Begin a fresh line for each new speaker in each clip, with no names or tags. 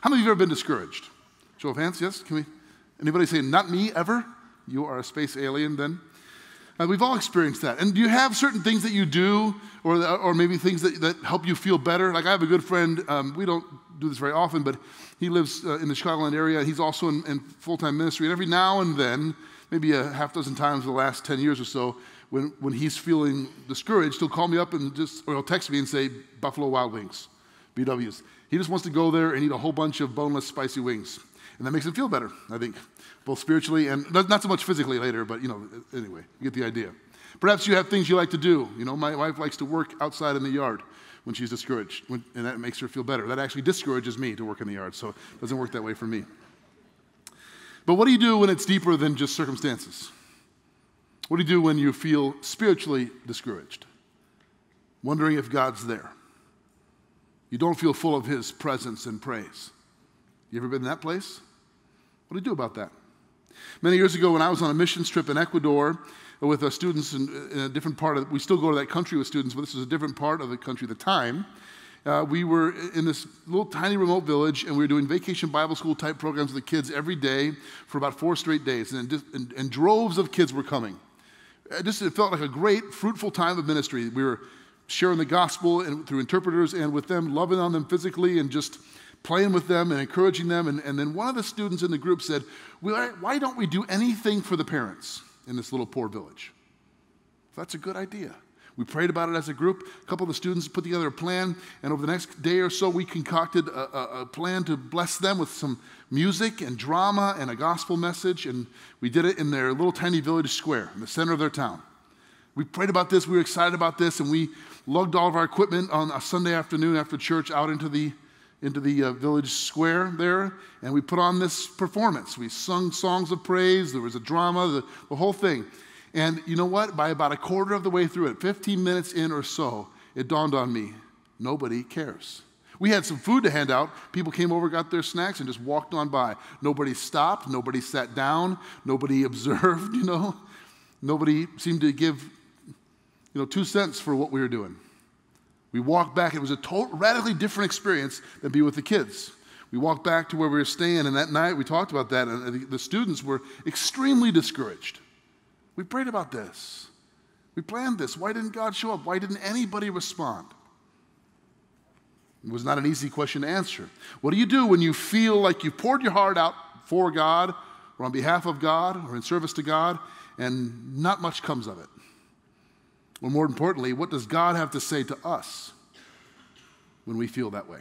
How many of you have ever been discouraged? Show of hands, yes? Can we? Anybody say, not me ever? You are a space alien then? Uh, we've all experienced that. And do you have certain things that you do, or, or maybe things that, that help you feel better? Like I have a good friend, um, we don't do this very often, but he lives uh, in the Chicagoland area. He's also in, in full time ministry. And every now and then, maybe a half dozen times in the last 10 years or so, when, when he's feeling discouraged, he'll call me up and just, or he'll text me and say, Buffalo Wild Wings, BWs. He just wants to go there and eat a whole bunch of boneless, spicy wings. And that makes him feel better, I think, both spiritually and not so much physically later, but you know, anyway, you get the idea. Perhaps you have things you like to do. You know, my wife likes to work outside in the yard when she's discouraged, when, and that makes her feel better. That actually discourages me to work in the yard, so it doesn't work that way for me. But what do you do when it's deeper than just circumstances? What do you do when you feel spiritually discouraged? Wondering if God's there. You don't feel full of His presence and praise. You ever been in that place? What do you do about that? Many years ago, when I was on a missions trip in Ecuador with our students in, in a different part of, we still go to that country with students, but this is a different part of the country at the time. Uh, we were in this little tiny remote village, and we were doing vacation Bible school type programs with the kids every day for about four straight days, and, and, and droves of kids were coming. It just it felt like a great, fruitful time of ministry. We were sharing the gospel and through interpreters and with them, loving on them physically, and just playing with them and encouraging them. And, and then one of the students in the group said, Why don't we do anything for the parents in this little poor village? That's a good idea. We prayed about it as a group. A couple of the students put together a plan, and over the next day or so, we concocted a, a, a, plan to bless them with some music and drama and a gospel message. And we did it in their little tiny village square in the center of their town. We prayed about this, we were excited about this, and we lugged all of our equipment on a Sunday afternoon after church out into the into the uh, village square there, and we put on this performance. We sung songs of praise, there was a drama, the, the whole thing. And you know what? By about a quarter of the way through it, 15 minutes in or so, it dawned on me nobody cares. We had some food to hand out. People came over, got their snacks, and just walked on by. Nobody stopped. Nobody sat down. Nobody observed, you know. Nobody seemed to give, you know, two cents for what we were doing. We walked back. It was a total, radically different experience than be with the kids. We walked back to where we were staying, and that night we talked about that, and the students were extremely discouraged. We prayed about this. We planned this. Why didn't God show up? Why didn't anybody respond? It was not an easy question to answer. What do you do when you feel like you've poured your heart out for God or on behalf of God or in service to God and not much comes of it? Well, more importantly, what does God have to say to us when we feel that way?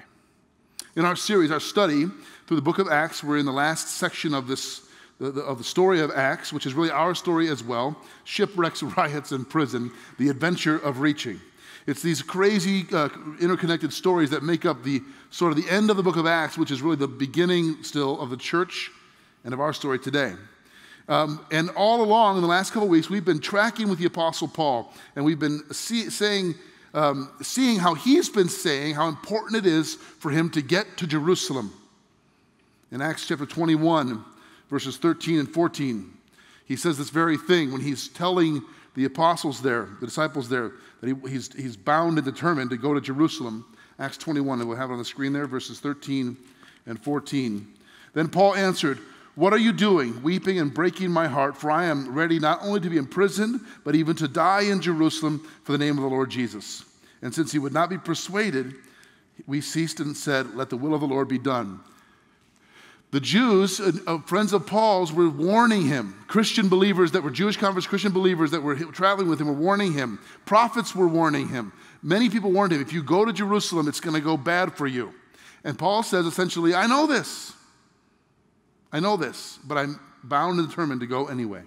In our series, our study through the book of Acts, we're in the last section of this the, the, of the story of Acts, which is really our story as well shipwrecks, riots, and prison, the adventure of reaching. It's these crazy uh, interconnected stories that make up the sort of the end of the book of Acts, which is really the beginning still of the church and of our story today. Um, and all along in the last couple weeks, we've been tracking with the Apostle Paul, and we've been see, saying, um, seeing how he's been saying how important it is for him to get to Jerusalem. In Acts chapter 21, verses 13 and 14, he says this very thing when he's telling the apostles there, the disciples there, that he, he's, he's bound and determined to go to Jerusalem. Acts 21, and we'll have it on the screen there, verses 13 and 14. Then Paul answered, what are you doing, weeping and breaking my heart? For I am ready not only to be imprisoned, but even to die in Jerusalem for the name of the Lord Jesus. And since he would not be persuaded, we ceased and said, Let the will of the Lord be done. The Jews, uh, friends of Paul's, were warning him. Christian believers that were Jewish converts, Christian believers that were traveling with him were warning him. Prophets were warning him. Many people warned him if you go to Jerusalem, it's going to go bad for you. And Paul says essentially, I know this. I know this, but I'm bound and determined to go anyway.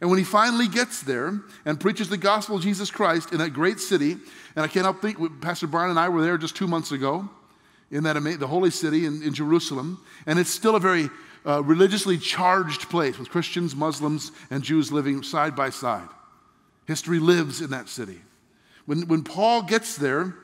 And when he finally gets there and preaches the gospel of Jesus Christ in that great city, and I can't help think, Pastor Brian and I were there just two months ago in that the holy city in, in Jerusalem, and it's still a very uh, religiously charged place with Christians, Muslims, and Jews living side by side. History lives in that city. When, when Paul gets there,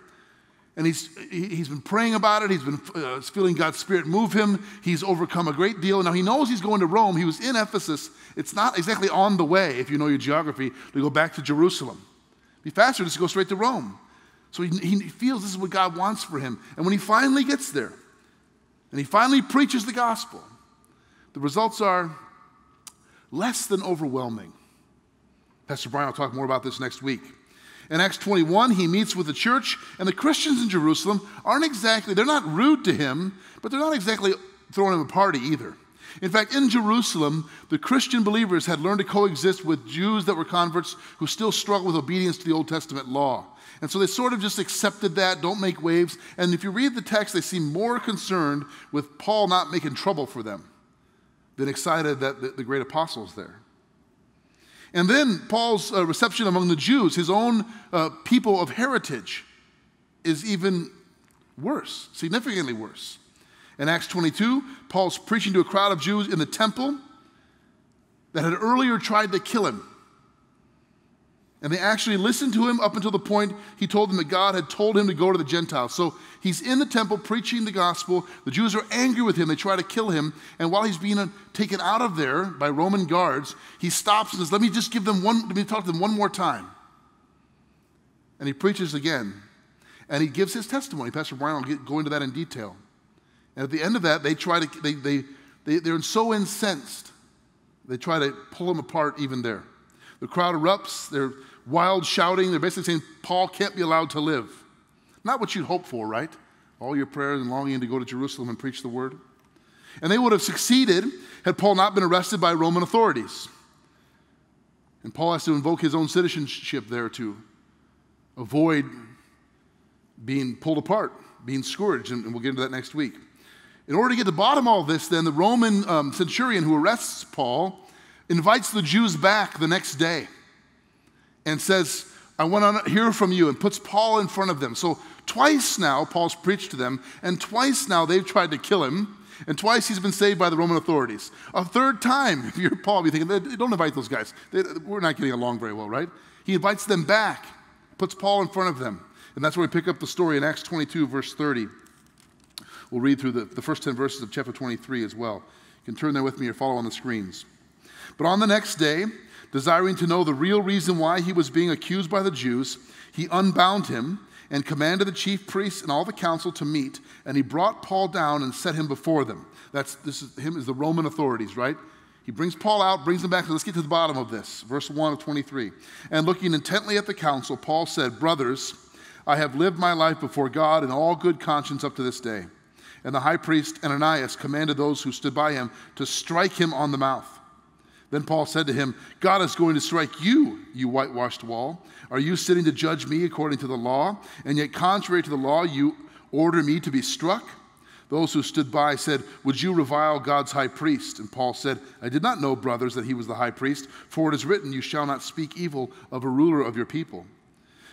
and he's, he's been praying about it. He's been uh, feeling God's Spirit move him. He's overcome a great deal. Now he knows he's going to Rome. He was in Ephesus. It's not exactly on the way, if you know your geography, to go back to Jerusalem. It'd be faster just to go straight to Rome. So he, he feels this is what God wants for him. And when he finally gets there, And he finally preaches the gospel. The results are less than overwhelming. Pastor Brian will talk more about this next week. In Acts 21, he meets with the church, and the Christians in Jerusalem aren't exactly, they're not rude to him, but they're not exactly throwing him a party either. In fact, in Jerusalem, the Christian believers had learned to coexist with Jews that were converts who still struggled with obedience to the Old Testament law. And so they sort of just accepted that, don't make waves. And if you read the text, they seem more concerned with Paul not making trouble for them than excited that the, the great apostle's there. And then Paul's uh, reception among the Jews, his own uh, people of heritage, is even worse, significantly worse. In Acts 22, Paul's preaching to a crowd of Jews in the temple that had earlier tried to kill him. And they actually listened to him up until the point he told them that God had told him to go to the Gentiles. So he's in the temple preaching the gospel. The Jews are angry with him. They try to kill him. And while he's being taken out of there by Roman guards, he stops and says, Let me just give them one, let me talk to them one more time. And he preaches again. And he gives his testimony. Pastor Brian will get, go into that in detail. And at the end of that, they try to, they, they, they, they're so incensed, they try to pull him apart even there. The crowd erupts, they're wild shouting. They're basically saying, Paul can't be allowed to live. Not what you'd hope for, right? All your prayers and longing to go to Jerusalem and preach the word. And they would have succeeded had Paul not been arrested by Roman authorities. And Paul has to invoke his own citizenship there to avoid being pulled apart, being scourged, and we'll get into that next week. In order to get to the bottom of all this, then, the Roman um, centurion who arrests Paul invites the Jews back the next day and says, I want to hear from you, and puts Paul in front of them. So, twice now, Paul's preached to them, and twice now they've tried to kill him, and twice he's been saved by the Roman authorities. A third time, if you're Paul, you're thinking, don't invite those guys. We're not getting along very well, right? He invites them back, puts Paul in front of them. And that's where we pick up the story in Acts 22, verse 30. We'll read through the, the first 10 verses of chapter 23 as well. You can turn there with me or follow on the screens. But on the next day, desiring to know the real reason why he was being accused by the Jews, he unbound him and commanded the chief priests and all the council to meet, and he brought Paul down and set him before them. That's this is him is the Roman authorities, right? He brings Paul out, brings him back. let's get to the bottom of this. Verse 1 of 23. And looking intently at the council, Paul said, Brothers, I have lived my life before God in all good conscience up to this day. And the high priest Ananias commanded those who stood by him to strike him on the mouth. Then Paul said to him, God is going to strike you, you whitewashed wall. Are you sitting to judge me according to the law? And yet, contrary to the law, you order me to be struck? Those who stood by said, Would you revile God's high priest? And Paul said, I did not know, brothers, that he was the high priest, for it is written, You shall not speak evil of a ruler of your people.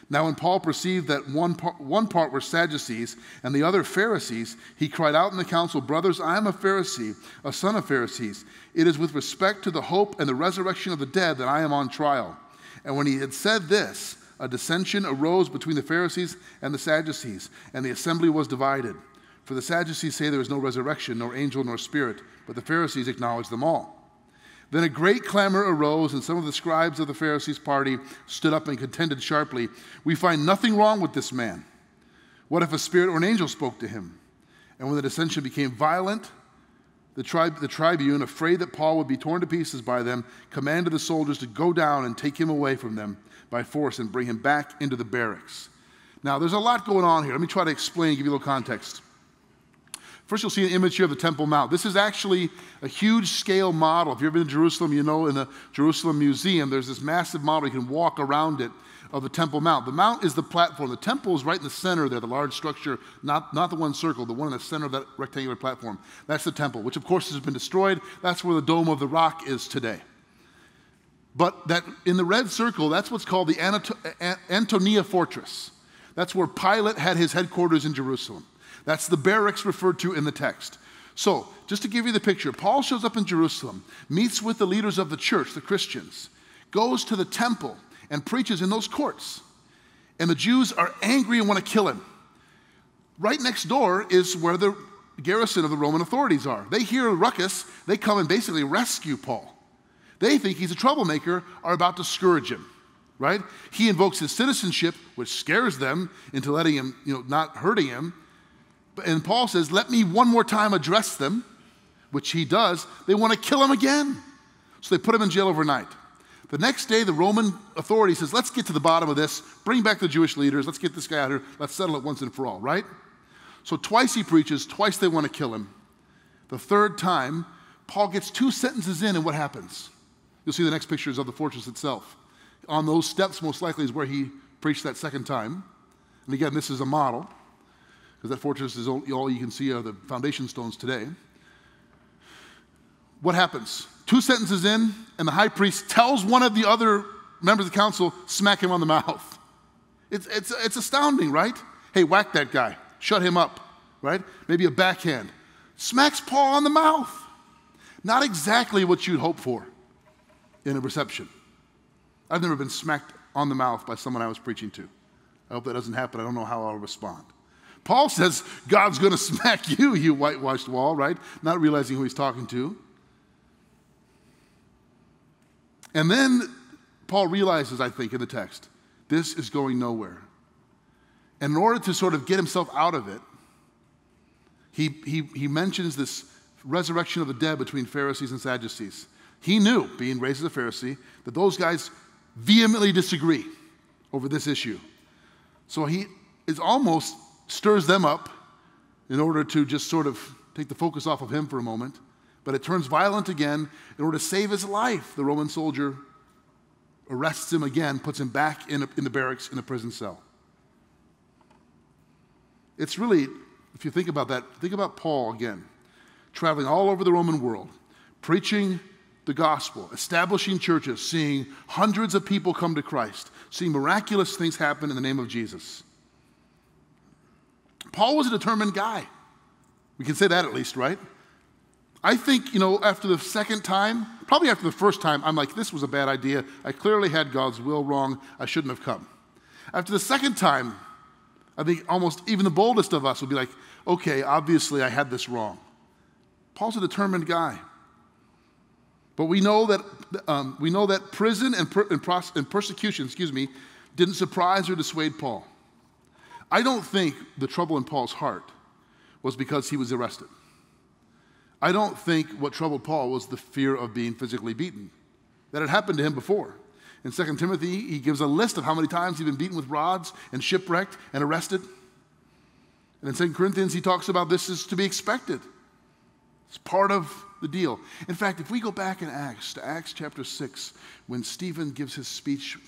Now, when Paul perceived that one part, one part were Sadducees and the other Pharisees, he cried out in the council, Brothers, I am a Pharisee, a son of Pharisees. It is with respect to the hope and the resurrection of the dead that I am on trial. And when he had said this, a dissension arose between the Pharisees and the Sadducees, and the assembly was divided. For the Sadducees say there is no resurrection, nor angel, nor spirit, but the Pharisees acknowledge them all. Then a great clamor arose, and some of the scribes of the Pharisees' party stood up and contended sharply. We find nothing wrong with this man. What if a spirit or an angel spoke to him? And when the dissension became violent, the, the tribune, afraid that Paul would be torn to pieces by them, commanded the soldiers to go down and take him away from them by force and bring him back into the barracks. Now, there's a lot going on here. Let me try to explain, give you a little context. First, you'll see an image here of the Temple Mount. This is actually a huge scale model. If you've been to Jerusalem, you know in the Jerusalem Museum, there's this massive model. You can walk around it of the Temple Mount. The mount is the platform. The temple is right in the center there, the large structure, not, not the one circle, the one in the center of that rectangular platform. That's the temple, which of course has been destroyed. That's where the Dome of the Rock is today. But that in the red circle, that's what's called the Antonia Fortress. That's where Pilate had his headquarters in Jerusalem. That's the barracks referred to in the text. So, just to give you the picture, Paul shows up in Jerusalem, meets with the leaders of the church, the Christians, goes to the temple, and preaches in those courts. And the Jews are angry and want to kill him. Right next door is where the garrison of the Roman authorities are. They hear a ruckus, they come and basically rescue Paul. They think he's a troublemaker, are about to scourge him, right? He invokes his citizenship, which scares them into letting him, you know, not hurting him. And Paul says, Let me one more time address them, which he does. They want to kill him again. So they put him in jail overnight. The next day, the Roman authority says, Let's get to the bottom of this. Bring back the Jewish leaders. Let's get this guy out here. Let's settle it once and for all, right? So twice he preaches, twice they want to kill him. The third time, Paul gets two sentences in, and what happens? You'll see the next pictures of the fortress itself. On those steps, most likely, is where he preached that second time. And again, this is a model, because that fortress is all you can see are the foundation stones today. What happens? Two sentences in, and the high priest tells one of the other members of the council, smack him on the mouth. It's, it's, it's astounding, right? Hey, whack that guy, shut him up, right? Maybe a backhand. Smacks Paul on the mouth. Not exactly what you'd hope for in a reception. I've never been smacked on the mouth by someone I was preaching to. I hope that doesn't happen. I don't know how I'll respond. Paul says God's going to smack you, you whitewashed wall, right? Not realizing who he's talking to. And then Paul realizes, I think, in the text, this is going nowhere. And in order to sort of get himself out of it, he, he, he mentions this resurrection of the dead between Pharisees and Sadducees. He knew, being raised as a Pharisee, that those guys vehemently disagree over this issue. So he is almost stirs them up in order to just sort of take the focus off of him for a moment. But it turns violent again. In order to save his life, the Roman soldier arrests him again, puts him back in, a, in the barracks in a prison cell. It's really, if you think about that, think about Paul again, traveling all over the Roman world, preaching the gospel, establishing churches, seeing hundreds of people come to Christ, seeing miraculous things happen in the name of Jesus. Paul was a determined guy. We can say that at least, right? I think, you know, after the second time, probably after the first time, I'm like, this was a bad idea. I clearly had God's will wrong. I shouldn't have come. After the second time, I think almost even the boldest of us would be like, okay, obviously I had this wrong. Paul's a determined guy. But we know that, um, we know that prison and, per, and, pros, and persecution, excuse me, didn't surprise or dissuade Paul. I don't think the trouble in Paul's heart was because he was arrested. I don't think what troubled Paul was the fear of being physically beaten. That had happened to him before. In 2 Timothy, he gives a list of how many times he'd been beaten with rods and shipwrecked and arrested. And in 2 Corinthians, he talks about this is to be expected. It's part of the deal. In fact, if we go back in Acts, to Acts chapter 6, when Stephen gives his speech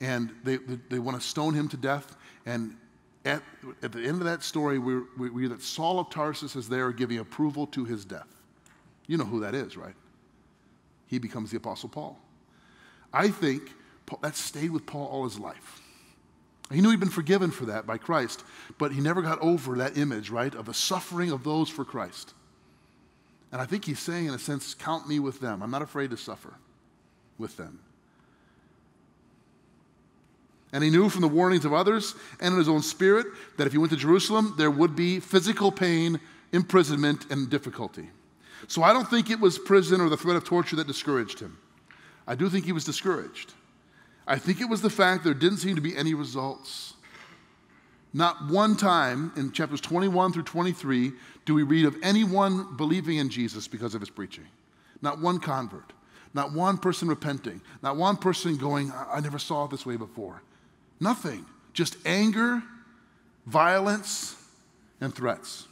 and they, they, they want to stone him to death, and at, at the end of that story, we we that Saul of Tarsus is there giving approval to his death. You know who that is, right? He becomes the Apostle Paul. I think Paul, that stayed with Paul all his life. He knew he'd been forgiven for that by Christ, but he never got over that image, right, of the suffering of those for Christ. And I think he's saying, in a sense, count me with them. I'm not afraid to suffer with them. And he knew from the warnings of others and in his own spirit that if he went to Jerusalem, there would be physical pain, imprisonment, and difficulty. So I don't think it was prison or the threat of torture that discouraged him. I do think he was discouraged. I think it was the fact there didn't seem to be any results. Not one time in chapters 21 through 23 do we read of anyone believing in Jesus because of his preaching. Not one convert. Not one person repenting. Not one person going, I never saw it this way before. Nothing. Just anger, violence, and threats.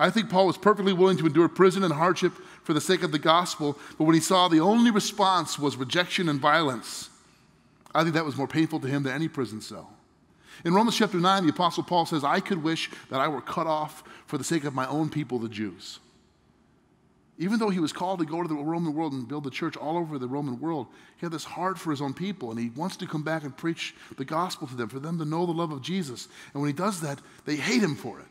I think Paul was perfectly willing to endure prison and hardship for the sake of the gospel, but when he saw the only response was rejection and violence, I think that was more painful to him than any prison cell. In Romans chapter 9, the Apostle Paul says, I could wish that I were cut off for the sake of my own people, the Jews. Even though he was called to go to the Roman world and build the church all over the Roman world, he had this heart for his own people, and he wants to come back and preach the gospel to them, for them to know the love of Jesus. And when he does that, they hate him for it.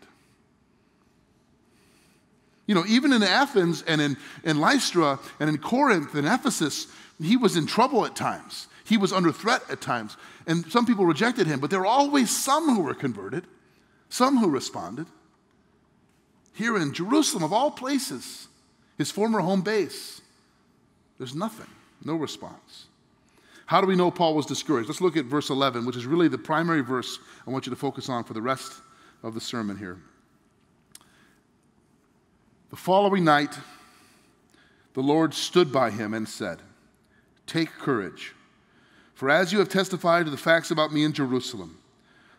You know, even in Athens and in, in Lystra and in Corinth and Ephesus, he was in trouble at times. He was under threat at times. And some people rejected him, but there were always some who were converted, some who responded. Here in Jerusalem, of all places, his former home base. There's nothing, no response. How do we know Paul was discouraged? Let's look at verse 11, which is really the primary verse I want you to focus on for the rest of the sermon here. The following night, the Lord stood by him and said, Take courage, for as you have testified to the facts about me in Jerusalem,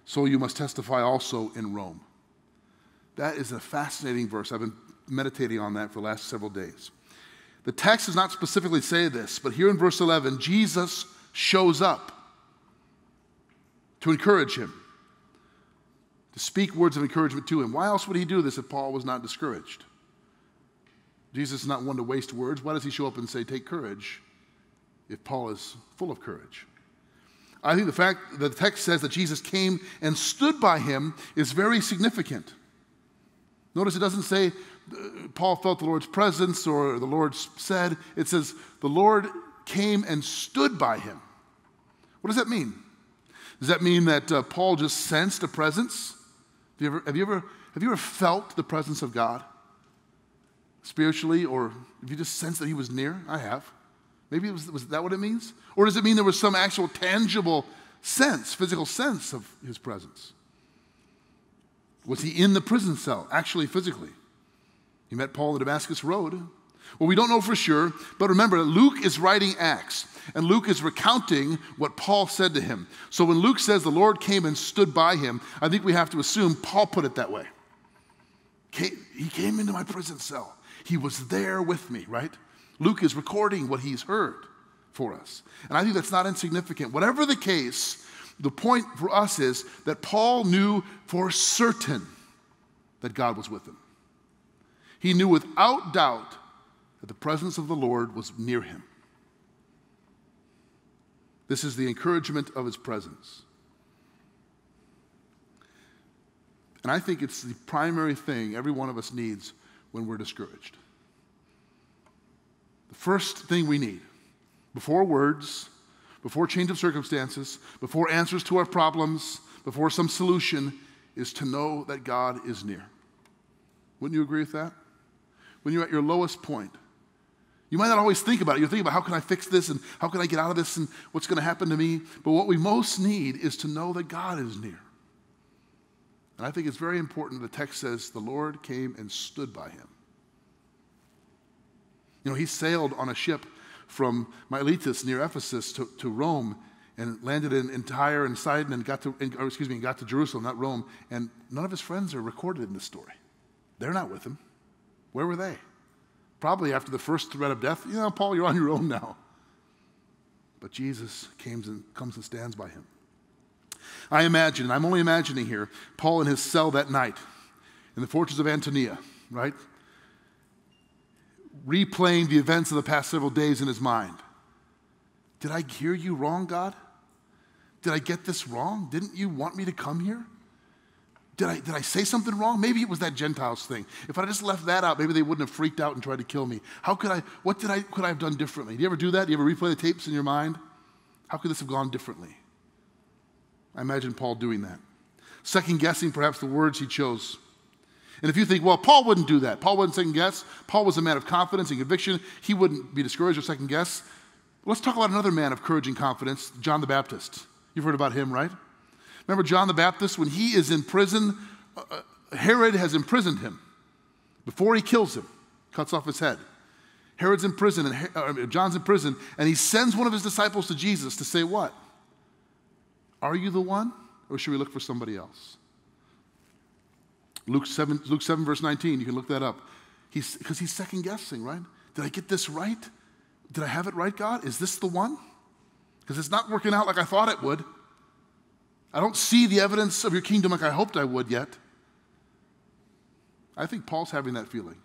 so you must testify also in Rome. That is a fascinating verse. I've been meditating on that for the last several days. The text does not specifically say this, but here in verse 11, Jesus shows up to encourage him, to speak words of encouragement to him. Why else would he do this if Paul was not discouraged? Jesus is not one to waste words. Why does he show up and say, Take courage, if Paul is full of courage? I think the fact that the text says that Jesus came and stood by him is very significant. Notice it doesn't say uh, Paul felt the Lord's presence or the Lord said. It says the Lord came and stood by him. What does that mean? Does that mean that uh, Paul just sensed a presence? Have you, ever, have, you ever, have you ever felt the presence of God spiritually, or have you just sensed that he was near? I have. Maybe was, was that what it means? Or does it mean there was some actual tangible sense, physical sense of his presence? Was he in the prison cell, actually physically? He met Paul the Damascus Road. Well, we don't know for sure, but remember, Luke is writing Acts, and Luke is recounting what Paul said to him. So when Luke says the Lord came and stood by him, I think we have to assume Paul put it that way. He came into my prison cell. He was there with me, right? Luke is recording what he's heard for us. And I think that's not insignificant. Whatever the case, the point for us is that Paul knew for certain that God was with him. He knew without doubt that the presence of the Lord was near him. This is the encouragement of his presence. And I think it's the primary thing every one of us needs when we're discouraged. The first thing we need, before words, before change of circumstances, before answers to our problems, before some solution, is to know that God is near. Wouldn't you agree with that? When you're at your lowest point, you might not always think about it. You're thinking about how can I fix this and how can I get out of this and what's going to happen to me. But what we most need is to know that God is near. And I think it's very important the text says the Lord came and stood by him. You know, he sailed on a ship from Miletus near Ephesus to, to Rome and landed in, in Tyre and Sidon and got to, or excuse me, got to Jerusalem, not Rome. And none of his friends are recorded in this story. They're not with him. Where were they? Probably after the first threat of death, you know, Paul, you're on your own now. But Jesus comes and, comes and stands by him. I imagine, and I'm only imagining here, Paul in his cell that night in the fortress of Antonia, right? Replaying the events of the past several days in his mind. Did I hear you wrong, God? Did I get this wrong? Didn't you want me to come here? Did I, did I say something wrong? Maybe it was that Gentiles thing. If I just left that out, maybe they wouldn't have freaked out and tried to kill me. How could I, what did I, could I have done differently? Do you ever do that? Do you ever replay the tapes in your mind? How could this have gone differently? I imagine Paul doing that. Second guessing perhaps the words he chose. And if you think, well, Paul wouldn't do that, Paul wouldn't second guess, Paul was a man of confidence and conviction, he wouldn't be discouraged or second guess. Let's talk about another man of courage and confidence, John the Baptist. You've heard about him, right? Remember John the Baptist, when he is in prison, uh, uh, Herod has imprisoned him before he kills him, cuts off his head. Herod's in prison, and uh, John's in prison, and he sends one of his disciples to Jesus to say, What? Are you the one, or should we look for somebody else? Luke 7, Luke 7 verse 19, you can look that up. He's because he's second guessing, right? Did I get this right? Did I have it right, God? Is this the one? Because it's not working out like I thought it would. I don't see the evidence of your kingdom like I hoped I would yet. I think Paul's having that feeling.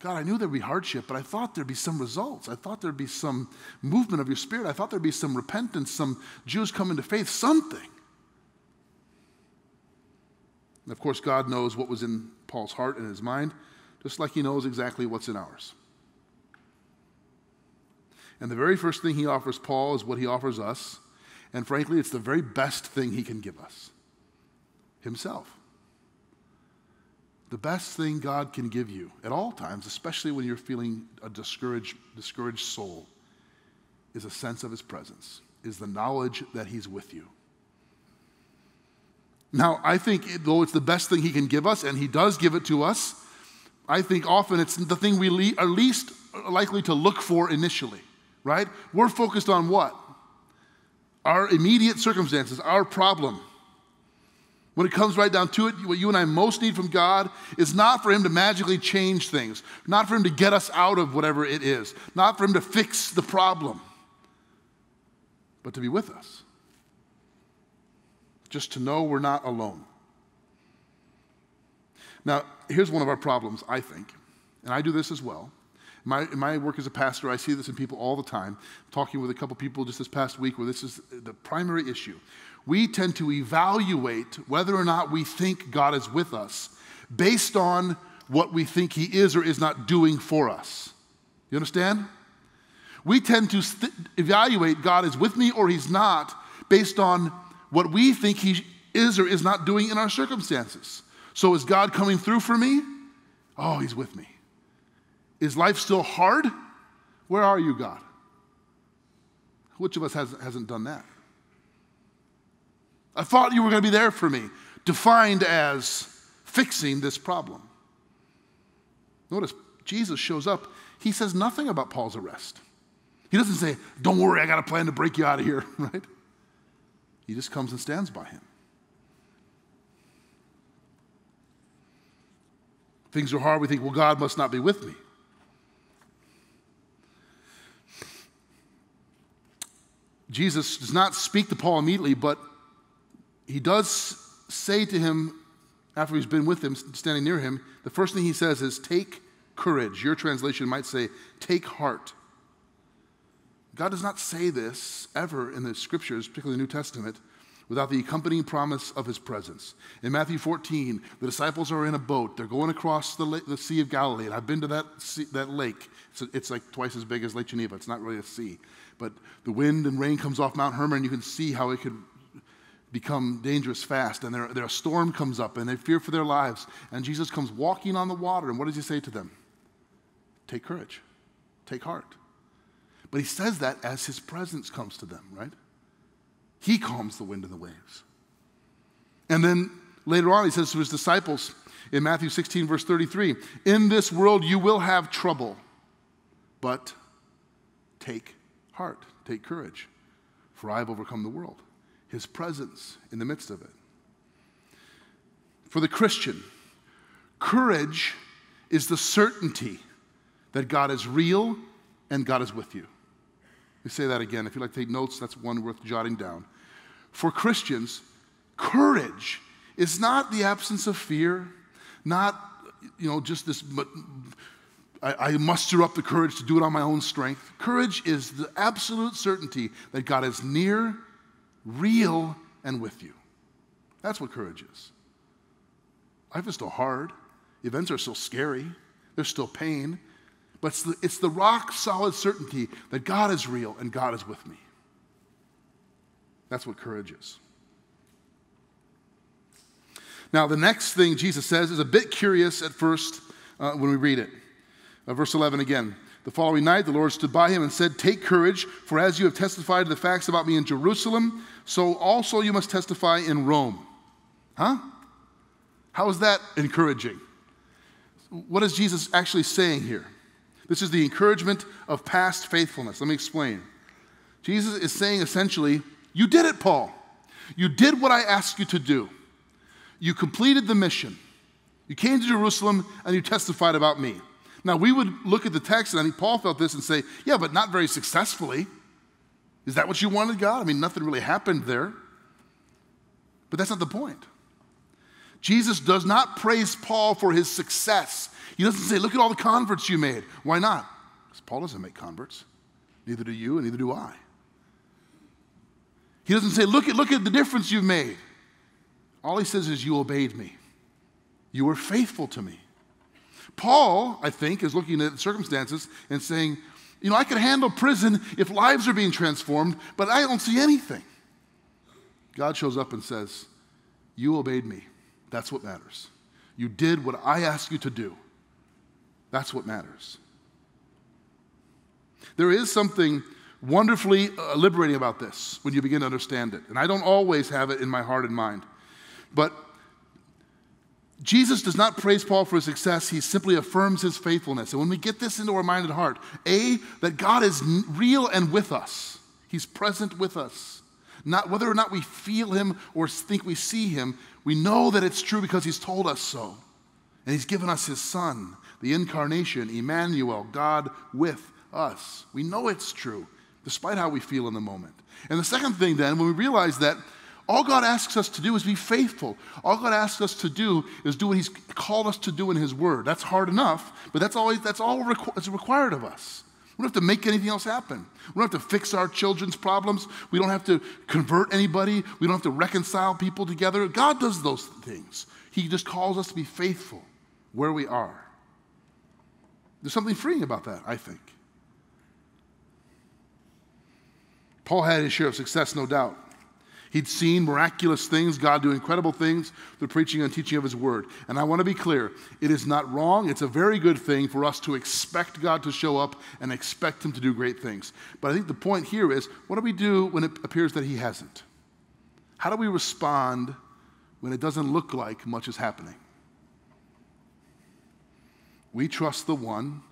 God, I knew there'd be hardship, but I thought there'd be some results. I thought there'd be some movement of your spirit. I thought there'd be some repentance, some Jews coming to faith, something. Of course, God knows what was in Paul's heart and his mind, just like he knows exactly what's in ours. And the very first thing he offers Paul is what he offers us. And frankly, it's the very best thing he can give us himself. The best thing God can give you at all times, especially when you're feeling a discouraged, discouraged soul, is a sense of his presence, is the knowledge that he's with you. Now, I think, though it's the best thing He can give us, and He does give it to us, I think often it's the thing we le- are least likely to look for initially, right? We're focused on what? Our immediate circumstances, our problem. When it comes right down to it, what you and I most need from God is not for Him to magically change things, not for Him to get us out of whatever it is, not for Him to fix the problem, but to be with us. Just to know we're not alone. Now, here's one of our problems, I think, and I do this as well. My, in my work as a pastor, I see this in people all the time. talking with a couple people just this past week where this is the primary issue. We tend to evaluate whether or not we think God is with us based on what we think He is or is not doing for us. You understand? We tend to st- evaluate God is with me or He's not based on what we think He is or is not doing in our circumstances. So is God coming through for me? Oh, He's with me. Is life still hard? Where are you, God? Which of us has, hasn't done that? I thought you were going to be there for me, defined as fixing this problem. Notice Jesus shows up. He says nothing about Paul's arrest. He doesn't say, Don't worry, I got a plan to break you out of here, right? He just comes and stands by him. Things are hard, we think, Well, God must not be with me. Jesus does not speak to Paul immediately, but he does say to him, after he's been with him, standing near him, the first thing he says is, Take courage. Your translation might say, Take heart. God does not say this ever in the scriptures, particularly the New Testament, without the accompanying promise of his presence. In Matthew 14, the disciples are in a boat. They're going across the, lake, the Sea of Galilee. And I've been to that, sea, that lake. It's, a, it's, like twice as big as Lake Geneva. It's not really a sea. But the wind and rain comes off Mount Hermon, and you can see how it could become dangerous fast. And there, there, a storm comes up, and they fear for their lives. And Jesus comes walking on the water. And what does he say to them? Take courage, take heart. But he says that as his presence comes to them, right? He calms the wind and the waves. And then later on, he says to his disciples in Matthew 16, verse 33 In this world you will have trouble, but take heart, take courage, for I have overcome the world. His presence in the midst of it. For the Christian, courage is the certainty that God is real and God is with you. Let me say that again. If you'd like to take notes, that's one worth jotting down. For Christians, courage is not the absence of fear, not, you know, just this, I, I muster up the courage to do it on my own strength. Courage is the absolute certainty that God is near, real, and with you. That's what courage is. Life is still hard. Events are still scary. There's still pain. But it's the, it's the rock solid certainty that God is real and God is with me. That's what courage is. Now, the next thing Jesus says is a bit curious at first uh, when we read it. Uh, verse 11 again. The following night, the Lord stood by him and said, Take courage, for as you have testified to the facts about me in Jerusalem, so also you must testify in Rome. Huh? How is that encouraging? What is Jesus actually saying here? This is the encouragement of past faithfulness. Let me explain. Jesus is saying essentially, You did it, Paul. You did what I asked you to do. You completed the mission. You came to Jerusalem and you testified about me. Now, we would look at the text, and I think Paul felt this and say, Yeah, but not very successfully. Is that what you wanted, God? I mean, nothing really happened there. But that's not the point. Jesus does not praise Paul for his success. He doesn't say, Look at all the converts you made. Why not? Because Paul doesn't make converts. Neither do you, and neither do I. He doesn't say, Look at, look at the difference you've made. All he says is, You obeyed me. You were faithful to me. Paul, I think, is looking at the circumstances and saying, You know, I could handle prison if lives are being transformed, but I don't see anything. God shows up and says, You obeyed me. That's what matters. You did what I asked you to do. That's what matters. There is something wonderfully uh, liberating about this when you begin to understand it. And I don't always have it in my heart and mind. But Jesus does not praise Paul for his success, he simply affirms his faithfulness. And when we get this into our mind and heart, A, that God is real and with us, he's present with us. Not whether or not we feel him or think we see him, we know that it's true because he's told us so. And he's given us his son, the incarnation, Emmanuel, God with us. We know it's true, despite how we feel in the moment. And the second thing, then, when we realize that all God asks us to do is be faithful. All God asks us to do is do what He's called us to do in His Word. That's hard enough, but that's always that's all that's required of us. We don't have to make anything else happen. We don't have to fix our children's problems. We don't have to convert anybody. We don't have to reconcile people together. God does those things. He just calls us to be faithful where we are. There's something freeing about that, I think. Paul had his share of success, no doubt. He'd seen miraculous things, God do incredible things through preaching and teaching of His Word. And I want to be clear it is not wrong. It's a very good thing for us to expect God to show up and expect Him to do great things. But I think the point here is what do we do when it appears that He hasn't? How do we respond when it doesn't look like much is happening? We trust the one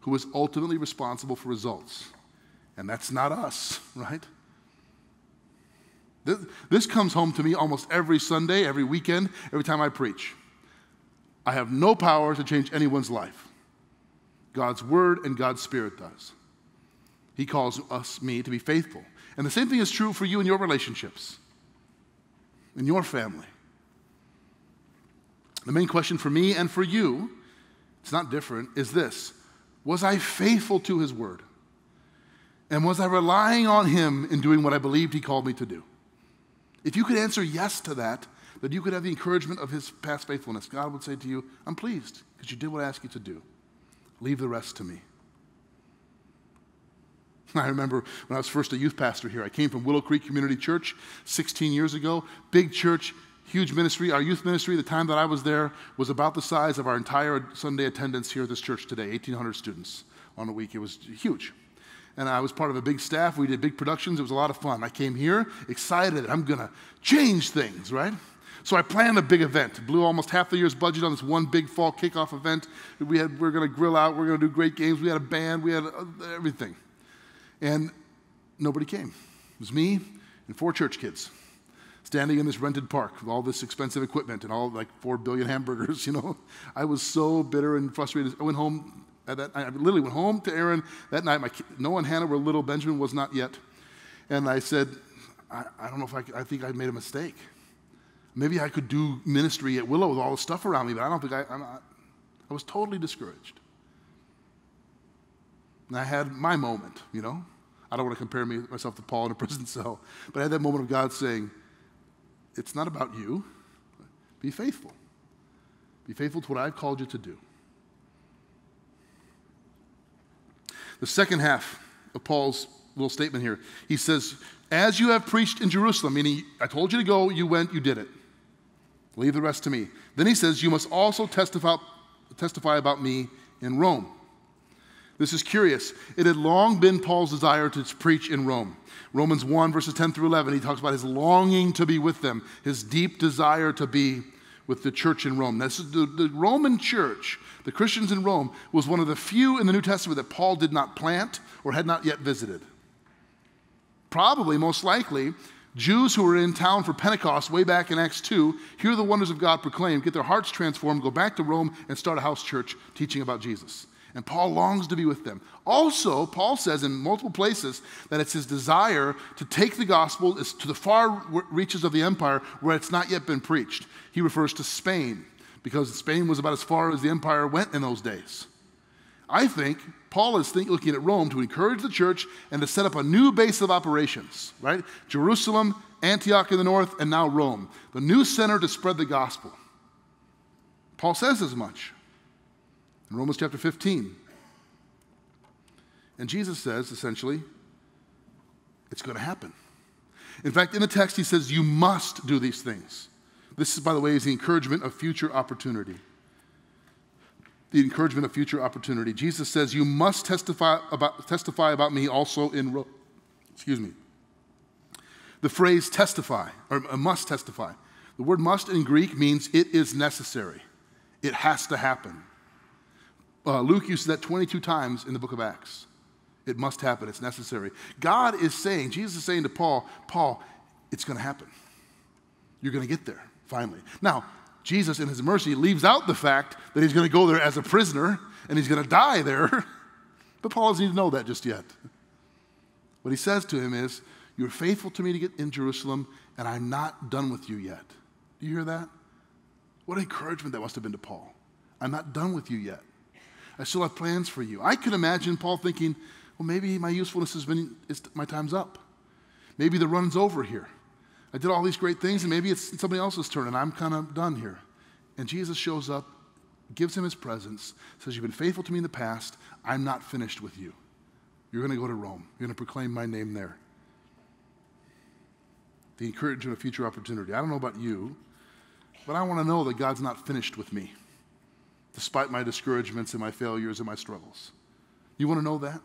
who is ultimately responsible for results. And that's not us, right? This, comes home to me almost every Sunday, every weekend, every time I preach. I have no power to change anyone's life. God's word and God's spirit does. He calls us, me, to be faithful. And the same thing is true for you in your relationships, in your family. The main question for me and for you, it's not different, is this Was I faithful to his word? And was I relying on him in doing what I believed he called me to do? If you could answer yes to that, that you could have the encouragement of his past faithfulness, God would say to you, I'm pleased because you did what I asked you to do. Leave the rest to me. I remember when I was first a youth pastor here. I came from Willow Creek Community Church 16 years ago. Big church, huge ministry. Our youth ministry, the time that I was there, was about the size of our entire Sunday attendance here at this church today 1,800 students on a week. It was huge and I was part of a big staff. We did big productions. It was a lot of fun. I came here excited. I'm going to change things, right? So I planned a big event. Blew almost half the year's budget on this one big fall kickoff event. We, had, we were going to grill out. We were going to do great games. We had a band. We had uh, everything. And nobody came. It was me and four church kids standing in this rented park with all this expensive equipment and all like four billion hamburgers, you know. I was so bitter and frustrated. I went home at that, I literally went home to Aaron that night. My, Noah and Hannah were little. Benjamin was not yet. And I said, I, I don't know if I, I think I made a mistake. Maybe I could do ministry at Willow with all the stuff around me, but I don't think I, I'm not, I was totally discouraged. And I had my moment, you know. I don't want to compare me, myself to Paul in a prison cell, but I had that moment of God saying, It's not about you. Be faithful. Be faithful to what I've called you to do. The second half of Paul's little statement here, he says, As you have preached in Jerusalem, meaning I told you to go, you went, you did it. Leave the rest to me. Then he says, You must also testify, testify about me in Rome. This is curious. It had long been Paul's desire to preach in Rome. Romans 1, verses 10 through 11, he talks about his longing to be with them, his deep desire to be with the church in Rome. This is the, the Roman church, the Christians in Rome, was one of the few in the New Testament that Paul did not plant or had not yet visited. Probably, most likely, Jews who were in town for Pentecost way back in Acts 2 hear the wonders of God proclaimed, get their hearts transformed, go back to Rome, and start a house church teaching about Jesus. And Paul longs to be with them. Also, Paul says in multiple places that it's his desire to take the gospel to the far reaches of the empire where it's not yet been preached. He refers to Spain because Spain was about as far as the empire went in those days. I think Paul is think, looking at Rome to encourage the church and to set up a new base of operations, right? Jerusalem, Antioch in the north, and now Rome, the new center to spread the gospel. Paul says as much in Romans chapter 15. And Jesus says, essentially, it's going to happen. In fact, in the text, he says, You must do these things. This, is, by the way, is the encouragement of future opportunity. The encouragement of future opportunity. Jesus says, You must testify about, testify about me also in Rome. Excuse me. The phrase testify, or uh, must testify, The word must in Greek means it is necessary, it has to happen. Uh, Luke uses that 22 times in the book of Acts. It must happen, it's necessary. God is saying, Jesus is saying to Paul, Paul, it's going to happen. You're going to get there, finally. Now, Jesus, in his mercy, leaves out the fact that he's going to go there as a prisoner and he's going to die there. But Paul doesn't to know that just yet. What he says to him is, You're faithful to me to get in Jerusalem, and I'm not done with you yet. Do you hear that? What encouragement that must have been to Paul. I'm not done with you yet. I still have plans for you. I could imagine Paul thinking, well, maybe my usefulness has been, my time's up. Maybe the run's over here. I did all these great things, and maybe it's somebody else's turn, and I'm kind of done here. And Jesus shows up, gives him his presence, says, You've been faithful to me in the past. I'm not finished with you. You're going to go to Rome. You're going to proclaim my name there. The encouragement of future opportunity. I don't know about you, but I want to know that God's not finished with me, despite my discouragements and my failures and my struggles. You want to know that?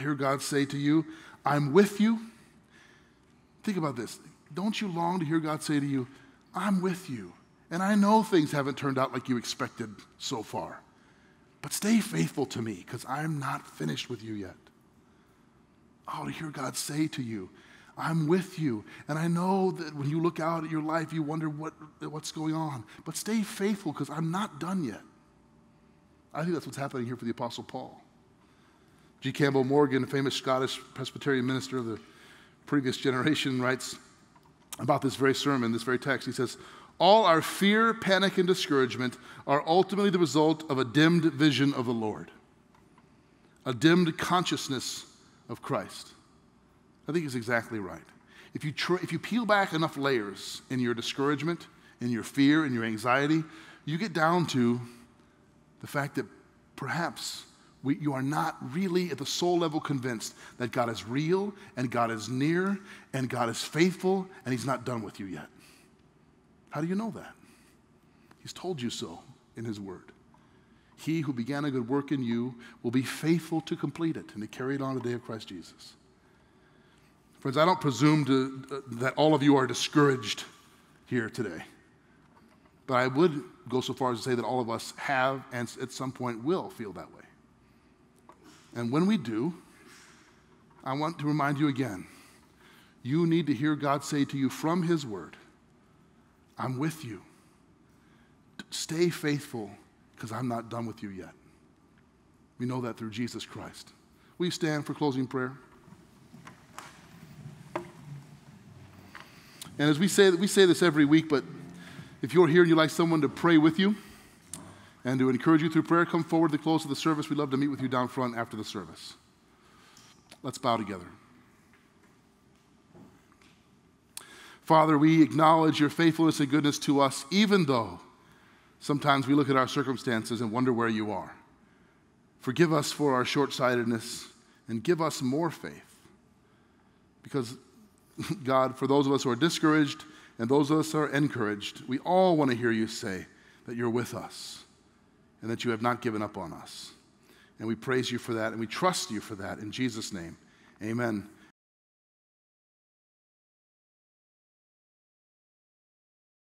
Hear God say to you, I'm with you. Think about this. Don't you long to hear God say to you, I'm with you? And I know things haven't turned out like you expected so far, but stay faithful to me because I'm not finished with you yet. Oh, to hear God say to you, I'm with you. And I know that when you look out at your life, you wonder what, what's going on. But stay faithful because I'm not done yet. I think that's what's happening here for the Apostle Paul. G. Campbell Morgan, a famous Scottish Presbyterian minister of the previous generation, writes about this very sermon, this very text. He says, All our fear, panic, and discouragement are ultimately the result of a dimmed vision of the Lord, a dimmed consciousness of Christ. I think he's exactly right. If you, tr- if you peel back enough layers in your discouragement, in your fear, in your anxiety, you get down to the fact that perhaps we, you are not really at the soul level convinced that God is real and God is near and God is faithful and He's not done with you yet. How do you know that? He's told you so in His Word. He who began a good work in you will be faithful to complete it and to carry it on the day of Christ Jesus. Friends, I don't presume to, uh, that all of you are discouraged here today. But I would go so far as to say that all of us have and at some point will feel that way. And when we do, I want to remind you again you need to hear God say to you from His Word, I'm with you. Stay faithful because I'm not done with you yet. We know that through Jesus Christ. You stand for closing prayer? And as we say, we say this every week, but if you're here and you'd like someone to pray with you, and to encourage you through prayer, come forward at the close of the service. We'd love to meet with you down front after the service. Let's bow together. Father, we acknowledge your faithfulness and goodness to us, even though sometimes we look at our circumstances and wonder where you are. Forgive us for our short sightedness and give us more faith. Because, God, for those of us who are discouraged and those of us who are encouraged, we all want to hear you say that you're with us and that you have not given up on us. And we praise you for that and we trust you for that in Jesus' name. Amen.